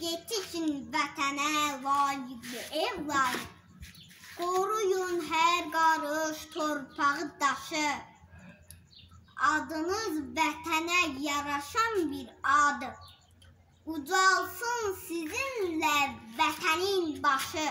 Yetişin vətənə layiqli evladı. Qoruyun hər qarış torpağı daşı. Adınız vətənə yaraşan bir adı. Ucalsın sizinlə vətənin başı.